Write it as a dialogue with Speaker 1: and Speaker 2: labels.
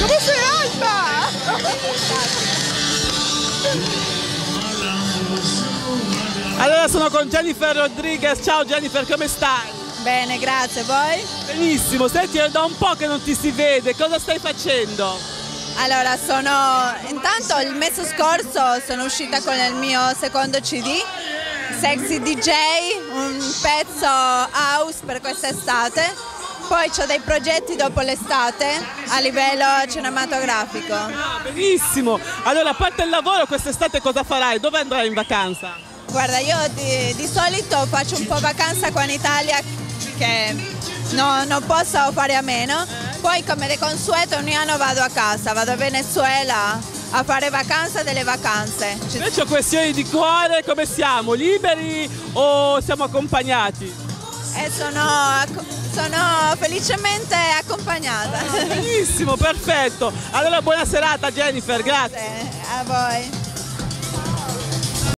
Speaker 1: Come sei alta? Allora sono con Jennifer Rodriguez, ciao Jennifer, come stai?
Speaker 2: Bene, grazie, voi?
Speaker 1: Benissimo, senti è da un po' che non ti si vede, cosa stai facendo?
Speaker 2: Allora, sono... intanto il mese scorso sono uscita con il mio secondo CD, Sexy DJ, un pezzo house per quest'estate. Poi ho dei progetti dopo l'estate a livello cinematografico.
Speaker 1: Ah, benissimo! Allora, a parte il lavoro, quest'estate cosa farai? Dove andrai in vacanza?
Speaker 2: Guarda, io di, di solito faccio un po' vacanza qua in Italia che no, non posso fare a meno. Poi come di consueto ogni anno vado a casa, vado a Venezuela a fare vacanza delle vacanze.
Speaker 1: Invece questioni di cuore, come siamo? Liberi o siamo accompagnati?
Speaker 2: E sono, sono felicemente accompagnata.
Speaker 1: Benissimo, perfetto. Allora buona serata Jennifer, grazie.
Speaker 2: A voi.